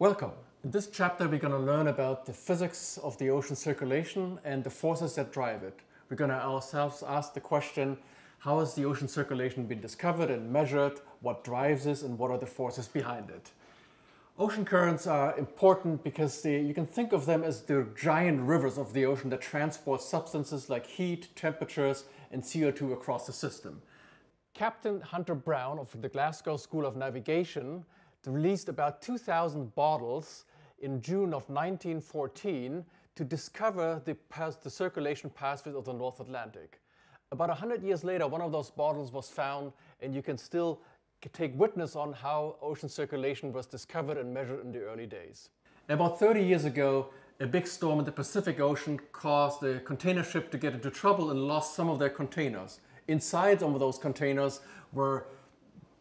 Welcome. In this chapter, we're going to learn about the physics of the ocean circulation and the forces that drive it. We're going to ourselves ask the question, how has the ocean circulation been discovered and measured? What drives this and what are the forces behind it? Ocean currents are important because they, you can think of them as the giant rivers of the ocean that transport substances like heat, temperatures, and CO2 across the system. Captain Hunter Brown of the Glasgow School of Navigation released about 2,000 bottles in June of 1914 to discover the, the circulation pathways of the North Atlantic. About 100 years later, one of those bottles was found, and you can still take witness on how ocean circulation was discovered and measured in the early days. About 30 years ago, a big storm in the Pacific Ocean caused a container ship to get into trouble and lost some of their containers. Inside some of those containers were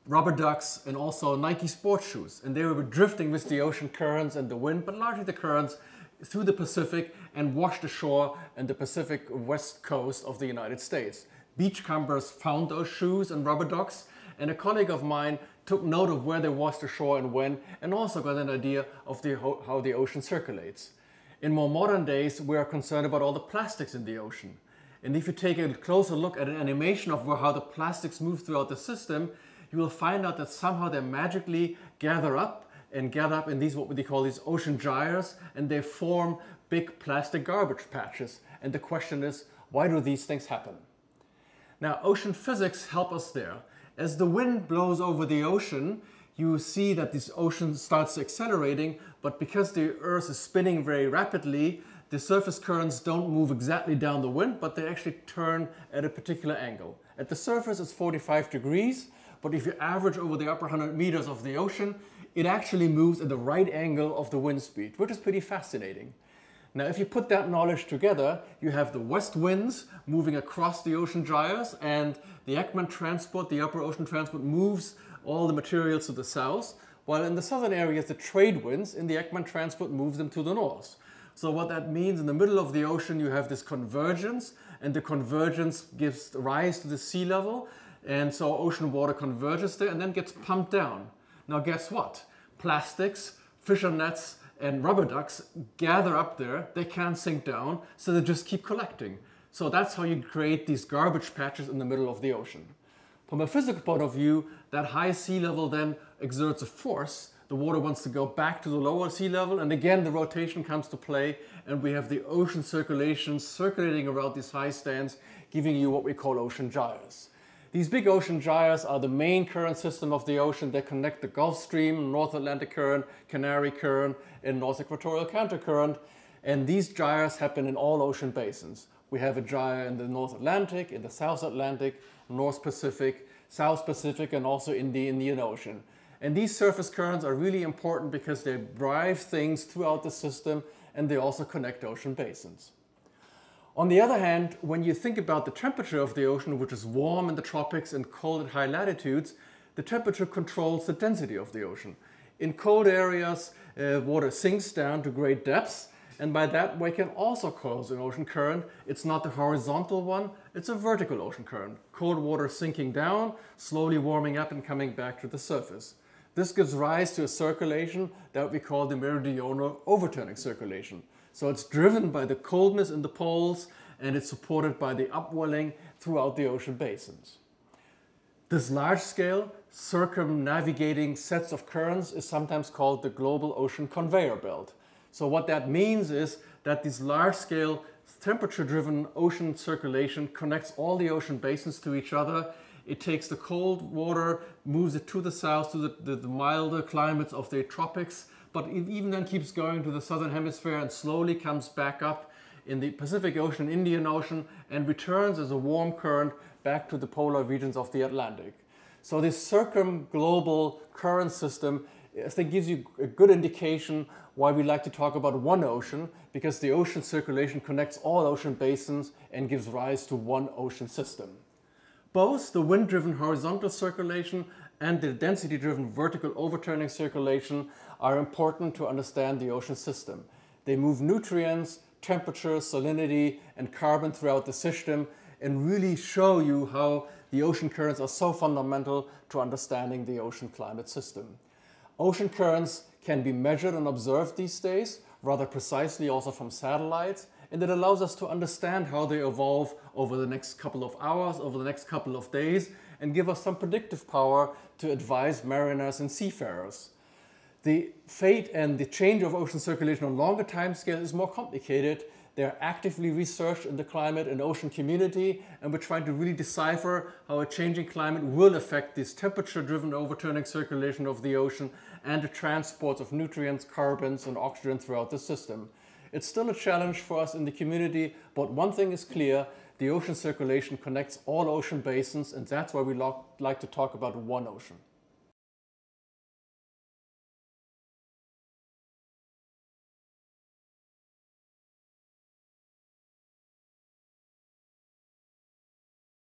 rubber ducks and also Nike sports shoes. And they were drifting with the ocean currents and the wind, but largely the currents through the Pacific and washed ashore in the Pacific west coast of the United States. Beachcombers found those shoes and rubber ducks and a colleague of mine took note of where they washed ashore and when and also got an idea of the, how the ocean circulates. In more modern days, we are concerned about all the plastics in the ocean. And if you take a closer look at an animation of how the plastics move throughout the system, you will find out that somehow they magically gather up and gather up in these what they call these ocean gyres and they form big plastic garbage patches. And the question is, why do these things happen? Now, ocean physics help us there. As the wind blows over the ocean, you see that this ocean starts accelerating, but because the Earth is spinning very rapidly, the surface currents don't move exactly down the wind, but they actually turn at a particular angle. At the surface, it's 45 degrees, but if you average over the upper 100 meters of the ocean, it actually moves at the right angle of the wind speed, which is pretty fascinating. Now, if you put that knowledge together, you have the west winds moving across the ocean gyres, and the Ekman transport, the upper ocean transport, moves all the materials to the south, while in the southern areas, the trade winds in the Ekman transport moves them to the north. So what that means, in the middle of the ocean, you have this convergence, and the convergence gives rise to the sea level, and so ocean water converges there and then gets pumped down. Now guess what? Plastics, fisher nets, and rubber ducks gather up there. They can't sink down, so they just keep collecting. So that's how you create these garbage patches in the middle of the ocean. From a physical point of view, that high sea level then exerts a force. The water wants to go back to the lower sea level, and again the rotation comes to play, and we have the ocean circulation circulating around these high stands, giving you what we call ocean gyres. These big ocean gyres are the main current system of the ocean that connect the Gulf Stream, North Atlantic Current, Canary Current, and North Equatorial Countercurrent. And these gyres happen in all ocean basins. We have a gyre in the North Atlantic, in the South Atlantic, North Pacific, South Pacific, and also in the Indian Ocean. And these surface currents are really important because they drive things throughout the system and they also connect ocean basins. On the other hand, when you think about the temperature of the ocean, which is warm in the tropics and cold at high latitudes, the temperature controls the density of the ocean. In cold areas, uh, water sinks down to great depths, and by that we can also cause an ocean current. It's not the horizontal one, it's a vertical ocean current. Cold water sinking down, slowly warming up and coming back to the surface. This gives rise to a circulation that we call the meridional overturning circulation. So it's driven by the coldness in the poles and it's supported by the upwelling throughout the ocean basins. This large-scale circumnavigating sets of currents is sometimes called the global ocean conveyor belt. So what that means is that this large-scale temperature-driven ocean circulation connects all the ocean basins to each other. It takes the cold water, moves it to the south to the, the, the milder climates of the tropics, but it even then keeps going to the southern hemisphere and slowly comes back up in the Pacific Ocean, Indian Ocean, and returns as a warm current back to the polar regions of the Atlantic. So this circumglobal current system, I think gives you a good indication why we like to talk about one ocean, because the ocean circulation connects all ocean basins and gives rise to one ocean system. Both the wind-driven horizontal circulation and the density-driven vertical overturning circulation are important to understand the ocean system. They move nutrients, temperature, salinity, and carbon throughout the system and really show you how the ocean currents are so fundamental to understanding the ocean climate system. Ocean currents can be measured and observed these days, rather precisely also from satellites, and it allows us to understand how they evolve over the next couple of hours, over the next couple of days, and give us some predictive power to advise mariners and seafarers. The fate and the change of ocean circulation on longer timescales is more complicated. They're actively researched in the climate and ocean community, and we're trying to really decipher how a changing climate will affect this temperature-driven overturning circulation of the ocean and the transport of nutrients, carbons, and oxygen throughout the system. It's still a challenge for us in the community, but one thing is clear, the ocean circulation connects all ocean basins, and that's why we like to talk about one ocean.